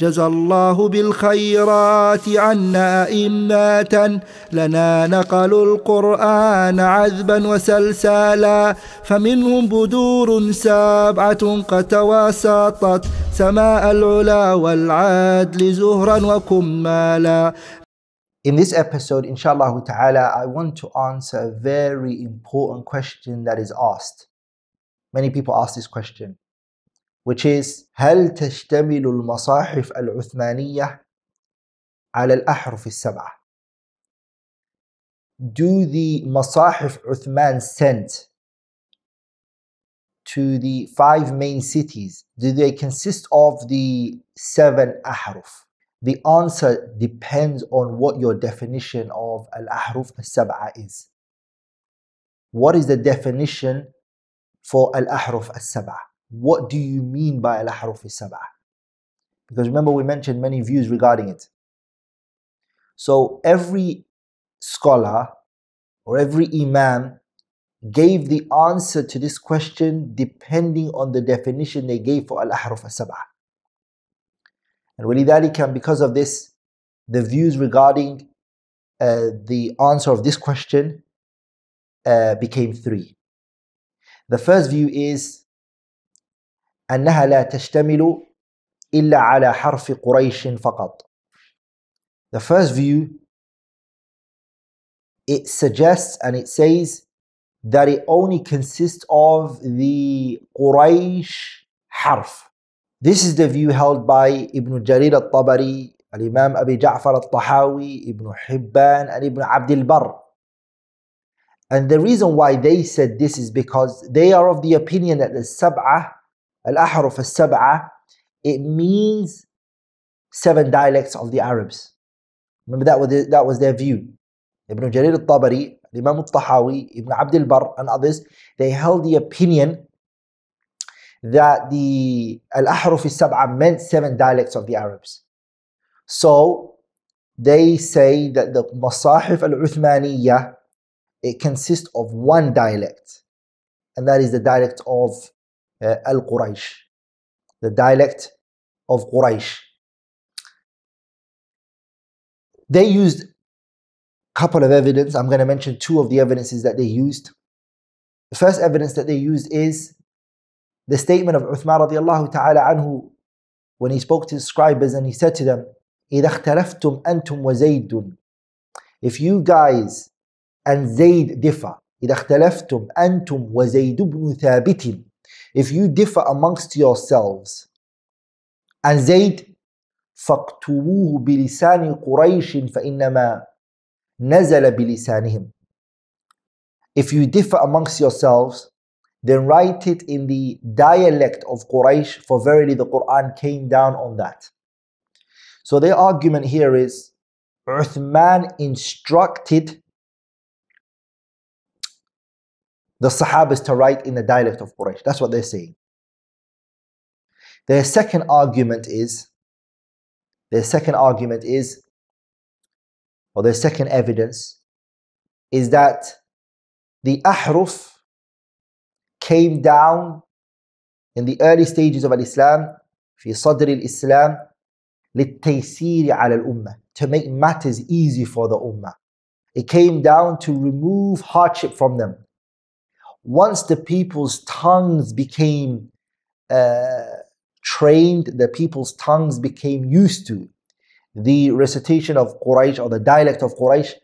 جزى الله بالخيرات عنا أئمة لنا نقلوا القرآن عذبا وسلسالا فمنهم بدور سبعة قد تواسطت سماء العلا والعدل زهرا وكمالا In this episode, inshallah ta'ala, I want to answer a very important question that is asked. Many people ask this question, which is هل تشتمل المصاحف العثمانية على الأحرف السبعة؟ Do the Masahif Uthman sent to the five main cities, do they consist of the seven ahruf? The answer depends on what your definition of al-ahruf al-sab'a is. What is the definition for al-ahruf al-sab'a? What do you mean by al-ahruf al-sab'a? Because remember we mentioned many views regarding it. So every scholar or every imam gave the answer to this question depending on the definition they gave for al-ahruf al-sab'a. And ولذلك, because of this, the views regarding uh, the answer of this question uh, became three. The first view is أنها لا تشتمل إلا على حرف قريش فقط. The first view it suggests and it says that it only consists of the Quraysh harf. This is the view held by Ibn Jarir al-Tabari, Al-Imam Abi Ja'far al-Tahawi, Ibn Hibban and Ibn Abdul Barr. And the reason why they said this is because they are of the opinion that the sab'ah, al-ahruf al-sab'ah, it means seven dialects of the Arabs. Remember that was, that was their view. Ibn Jarir al-Tabari, Imam al-Tahawi, Ibn Abdul Barr and others, they held the opinion that the Al-Ahruf al-Sab'a meant seven dialects of the Arabs. So they say that the Masahif al-Uthmaniyah it consists of one dialect and that is the dialect of uh, Al-Quraysh the dialect of Quraysh they used a couple of evidence I'm going to mention two of the evidences that they used the first evidence that they used is the statement of Uthman radiallahu ta'ala anhu when he spoke to the scribes and he said to them, إِذَا اخْتَلَفْتُمْ أَنْتُمْ وَزَيْدٌ If you guys and Zayd differ, إِذَا اخْتَلَفْتُمْ أَنْتُمْ وَزَيْدُ بْنُ ثَابِتٍ If you differ amongst yourselves and Zayd فَاقْتُبُوهُ بِلِسَانِ قُرَيْشٍ فَإِنَّمَا نَزَلَ بِلِسَانِهِمْ If you differ amongst yourselves, then write it in the dialect of Quraysh, for verily the Quran came down on that. So their argument here is Uthman instructed the Sahabas to write in the dialect of Quraysh. That's what they're saying. Their second argument is, their second argument is, or their second evidence, is that the ahruf came down in the early stages of Islam في صدر الإسلام للتيسير على الأمة to make matters easy for the ummah. It came down to remove hardship from them. Once the people's tongues became uh, trained, the people's tongues became used to the recitation of Quraysh or the dialect of Quraysh,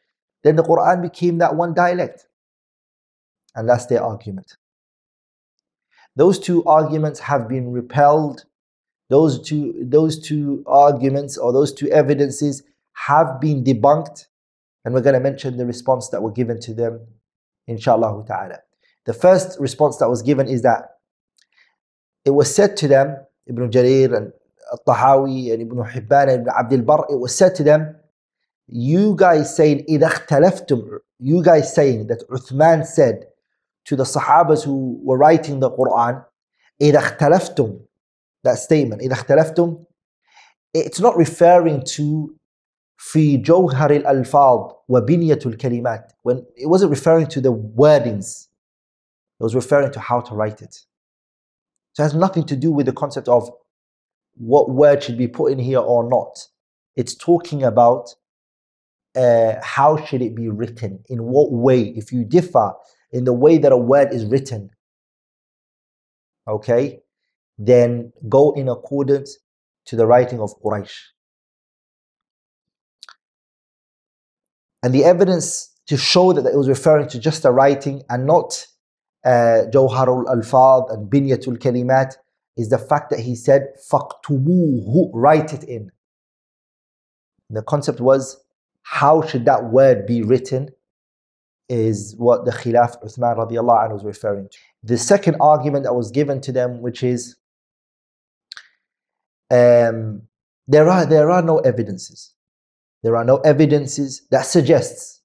then the Quran became that one dialect. And that's their argument. Those two arguments have been repelled. Those two, those two arguments or those two evidences have been debunked. And we're going to mention the response that were given to them, inshallah ta'ala. The first response that was given is that it was said to them, Ibn Jarir and Al-Tahawi and Ibn Hibban and Ibn Abdul Barr, it was said to them, you guys saying, You guys saying that Uthman said to the Sahabas who were writing the Quran, That statement, It's not referring to في جوهر الألفاظ وبنية الكلمات when it wasn't referring to the wordings it was referring to how to write it so it has nothing to do with the concept of what word should be put in here or not. It's talking about uh, how should it be written, in what way. If you differ in the way that a word is written, okay, then go in accordance to the writing of Quraysh. And the evidence to show that it was referring to just the writing and not uh, Jawharul Alfad and Binyatul Kalimat is the fact that he said, Faktubuhu, write it in. The concept was, how should that word be written? Is what the Khilaf Uthman radiallahu anhu was referring to. The second argument that was given to them, which is, um, there, are, there are no evidences. There are no evidences that suggests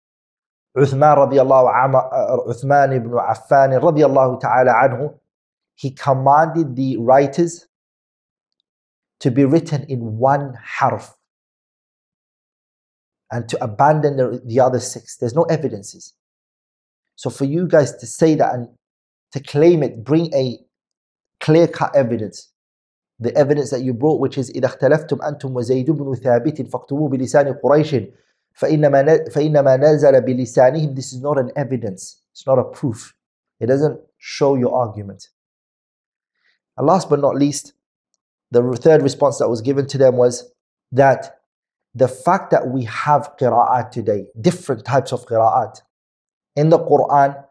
Uthman radiallahu uh, Uthman ibn Affan radiallahu ta'ala anhu he commanded the writers to be written in one harf and to abandon the, the other six. There's no evidences. So for you guys to say that and to claim it, bring a clear-cut evidence. The evidence that you brought, which is إذا اختلفتم أنتم وزيد بن ثابت فاكتبوه بلسان قريش فإنما فإنما نزل بلسانهم. This is not an evidence. It's not a proof. It doesn't show your argument. And last but not least, the third response that was given to them was that the fact that we have qira'at today, different types of qira'at in the Quran,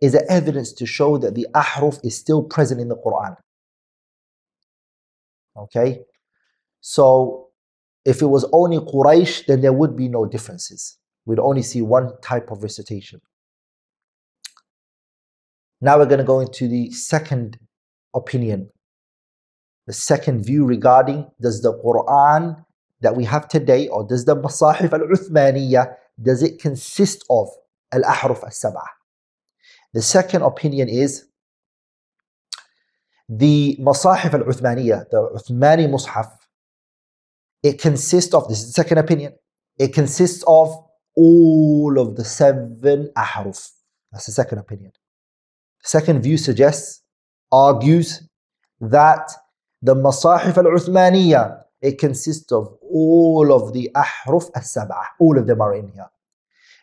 is an evidence to show that the ahruf is still present in the Quran. Okay? So, if it was only Quraysh, then there would be no differences. We'd only see one type of recitation. Now we're going to go into the second opinion. The second view regarding does the Quran that we have today or does the Masahif al-Uthmaniyah does it consist of al-Ahruf al-Sab'ah? The second opinion is the Masahif al-Uthmaniyah, the Uthmani Mus'haf, it consists of, this is the second opinion, it consists of all of the seven ahruf. That's the second opinion. Second view suggests argues that the Masahif al-Uthmaniyah, it consists of all of the Ahruf al-Sab'ah. All of them are in here.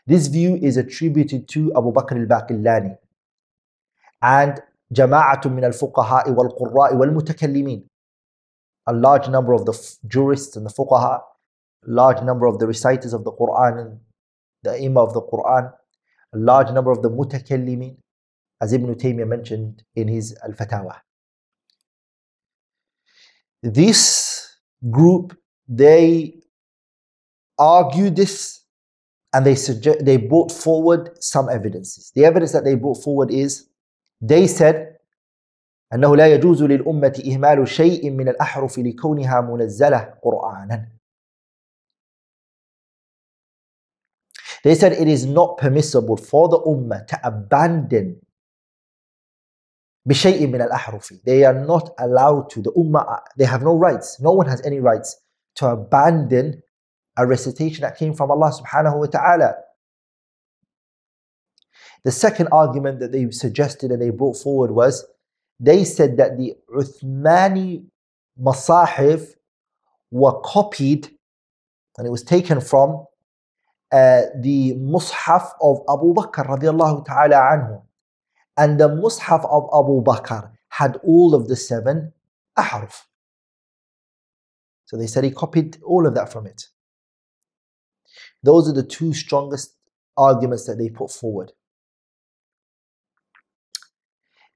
This view is attributed to Abu Bakr al-Baqillani and Jama'atun min al-Fuqaha wal-Qurra'i wal-Mutakallimin. A large number of the jurists and the fuqaha, large number of the reciters of the Quran and the Imam of the Quran, a large number of the Mutakallimin, as Ibn Taymiyyah mentioned in his Al-Fatawa. This group, they argued this and they suggest, they brought forward some evidences. The evidence that they brought forward is they said أنه لا يجوز للأمة إهمال شيء من الأحرف لكونها منزلة قرآنا. They said it is not permissible for the Ummah to abandon بشيء من الأحرف they are not allowed to the ummah they have no rights no one has any rights to abandon a recitation that came from Allah subhanahu wa ta'ala the second argument that they suggested and they brought forward was they said that the Uthmani masahif were copied and it was taken from uh, the mushaf of Abu Bakr radiallahu ta'ala anhu and the Mus'haf of Abu Bakr had all of the seven ahruf. So they said he copied all of that from it. Those are the two strongest arguments that they put forward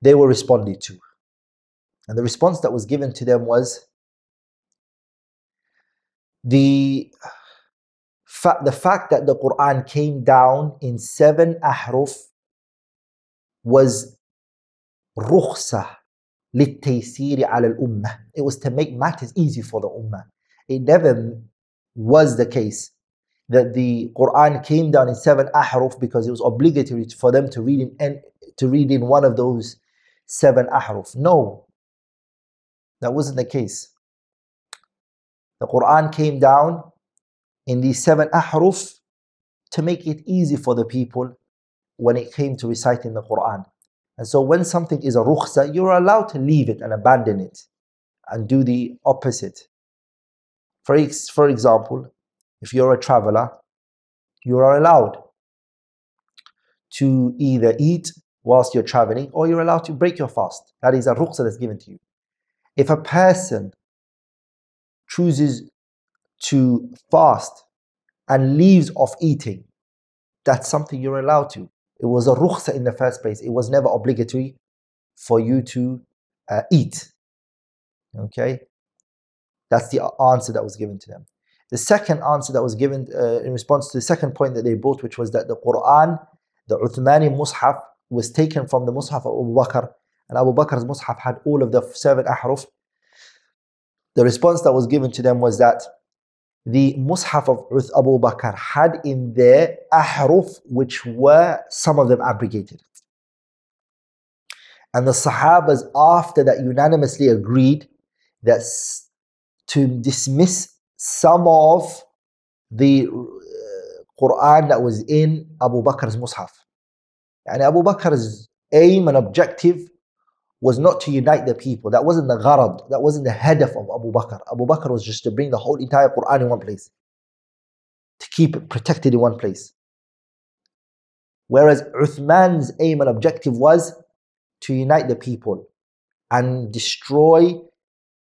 They were responded to. And the response that was given to them was the, fa- the fact that the Quran came down in seven ahruf was رخصة للتيسير على الأمة. It was to make matters easy for the Ummah. It never was the case that the Quran came down in seven ahruf because it was obligatory for them to read in to read in one of those seven ahruf. No, that wasn't the case. The Quran came down in these seven ahruf to make it easy for the people when it came to reciting the Quran. And so when something is a rukhsa, you're allowed to leave it and abandon it and do the opposite. For, ex- for example, if you're a traveler, you are allowed to either eat whilst you're traveling or you're allowed to break your fast. That is a ruqsa that's given to you. If a person chooses to fast and leaves off eating, that's something you're allowed to. It was a rukhsa in the first place. It was never obligatory for you to uh, eat. Okay? That's the answer that was given to them. The second answer that was given uh, in response to the second point that they brought, which was that the Quran, the Uthmani Mus'haf, was taken from the Mus'haf of Abu Bakr, and Abu Bakr's Mus'haf had all of the seven ahruf. The response that was given to them was that the Mus'haf of Abu Bakr had in there ahruf which were some of them abrogated. And the Sahabas after that unanimously agreed that to dismiss some of the uh, Quran that was in Abu Bakr's Mus'haf. And Abu Bakr's aim and objective was not to unite the people. That wasn't the gharad, that wasn't the hadaf of Abu Bakr. Abu Bakr was just to bring the whole entire Quran in one place, to keep it protected in one place. Whereas Uthman's aim and objective was to unite the people and destroy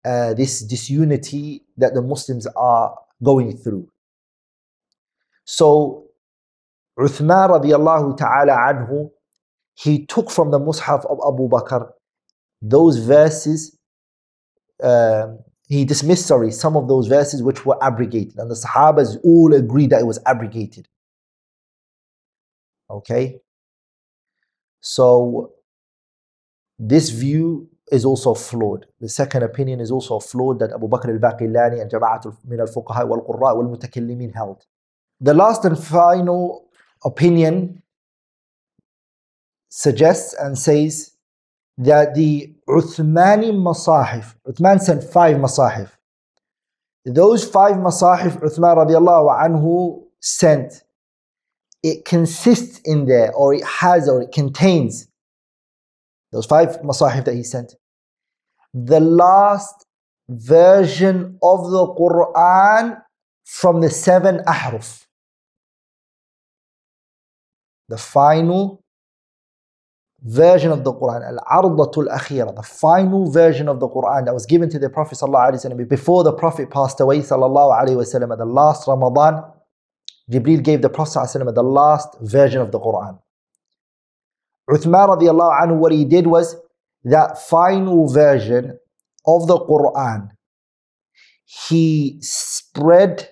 uh, this disunity that the Muslims are going through. So Uthman radiallahu ta'ala anhu, he took from the Mus'haf of Abu Bakr those verses, uh, he dismissed, sorry, some of those verses which were abrogated. And the Sahabas all agreed that it was abrogated. Okay? So, this view is also flawed. The second opinion is also flawed that Abu Bakr al-Baqillani and Jama'at min al-Fuqaha wal-Qurra wal-Mutakallimin held. The last and final opinion suggests and says that the Uthmani Masahif, Uthman sent five Masahif. Those five Masahif Uthman radiallahu anhu sent, it consists in there, or it has, or it contains, those five Masahif that he sent, the last version of the Quran from the seven Ahruf The final version of the Quran, Al-Ardatul Akhira, the final version of the Quran that was given to the Prophet ﷺ before the Prophet passed away وسلم, at the last Ramadan, Jibreel gave the Prophet ﷺ the last version of the Quran. Uthman radiallahu anhu, what he did was that final version of the Quran, he spread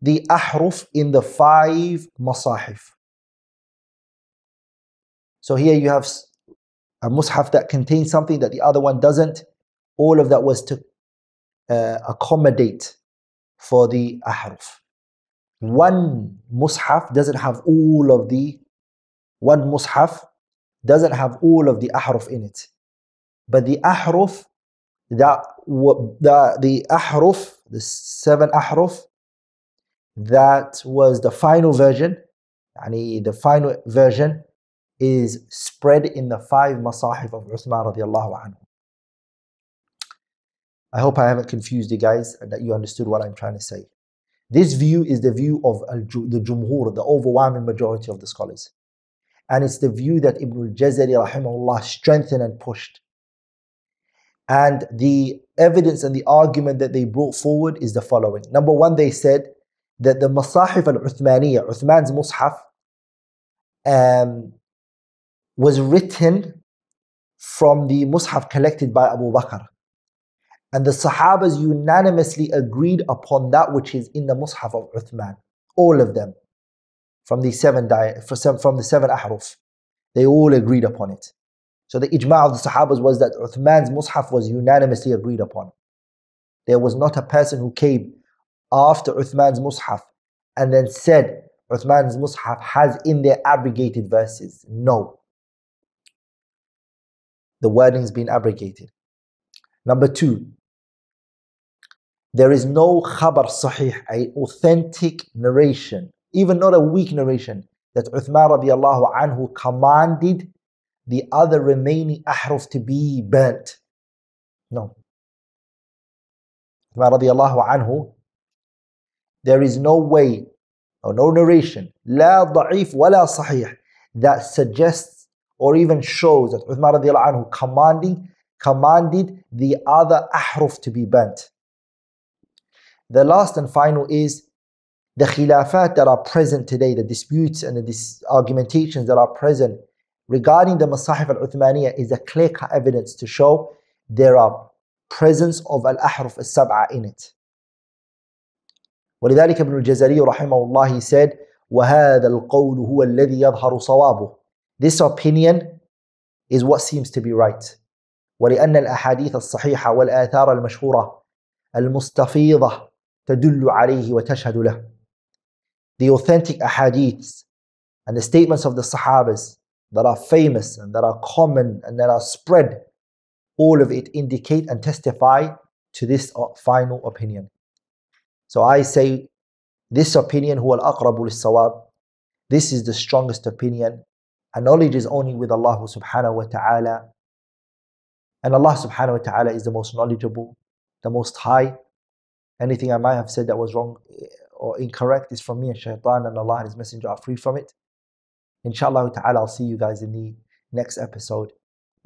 the ahruf in the five masahif. So here you have a mushaf that contains something that the other one doesn't. All of that was to uh, accommodate for the ahruf. One mushaf doesn't have all of the, one mushaf doesn't have all of the ahruf in it. But the ahruf, that, the, the ahruf, the seven ahruf, that was the final version, yani the final version is spread in the five masahif of Uthman radiallahu anhu. I hope I haven't confused you guys and that you understood what I'm trying to say. This view is the view of the Jumhur, the overwhelming majority of the scholars. And it's the view that Ibn al-Jazari rahimahullah strengthened and pushed. And the evidence and the argument that they brought forward is the following. Number one, they said that the Masahif al-Uthmaniyya, Uthman's Mus'haf, um, was written from the Mus'haf collected by Abu Bakr. And the Sahabas unanimously agreed upon that which is in the Mus'haf of Uthman. All of them. From the seven from the seven ahruf. They all agreed upon it. So the ijma' of the Sahabas was that Uthman's Mus'haf was unanimously agreed upon. There was not a person who came after Uthman's Mus'haf and then said Uthman's Mus'haf has in there abrogated verses. No the wording's been abrogated. Number two, there is no khabar sahih, a authentic narration, even not a weak narration, that Uthman radiallahu anhu commanded the other remaining ahruf to be burnt. No. Uthman radiallahu anhu there is no way or no narration, لا ضعيف ولا صحيح, that suggests or even shows that Uthman radiallahu anhu commanding, commanded the other ahruf to be burnt. The last and final is the khilafat that are present today, the disputes and the dis- argumentations that are present regarding the Masahif al-Uthmaniyah is a clear-cut evidence to show there are presence of al-ahruf al-sab'a in it. ولذلك ابن الجزري رحمه الله he said وهذا القول هو الذي يظهر صوابه This opinion is what seems to be right ولأن الأحاديث الصحيحة والآثار المشهورة المستفيضة تدل عليه وتشهد له The authentic ahadiths and the statements of the Sahabas that are famous and that are common and that are spread, all of it indicate and testify to this final opinion. So I say this opinion هو الأقرب للصواب. This is the strongest opinion. and knowledge is only with Allah subhanahu wa ta'ala. And Allah subhanahu wa ta'ala is the most knowledgeable, the most high. Anything I might have said that was wrong eh, or incorrect is from me and shaitan and Allah and His Messenger are free from it. Inshallah ta'ala, I'll see you guys in the next episode.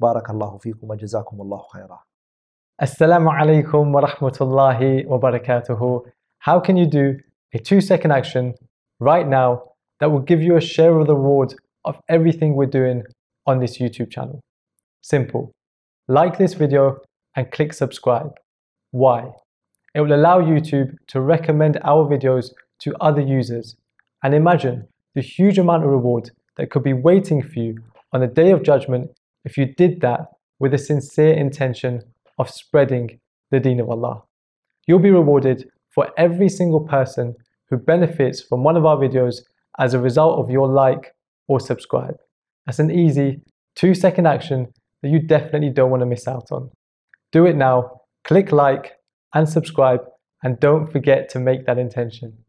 Barakallahu feekum wa jazakumullahu khairah. Assalamu alaikum wa rahmatullahi wa barakatuhu. How can you do a two second action right now that will give you a share of the reward of everything we're doing on this YouTube channel? Simple. Like this video and click subscribe. Why? It will allow YouTube to recommend our videos to other users. And imagine the huge amount of reward that could be waiting for you on the day of judgment if you did that with a sincere intention of spreading the deen of Allah. You'll be rewarded for every single person who benefits from one of our videos as a result of your like or subscribe. That's an easy two second action that you definitely don't want to miss out on. Do it now, click like and subscribe, and don't forget to make that intention.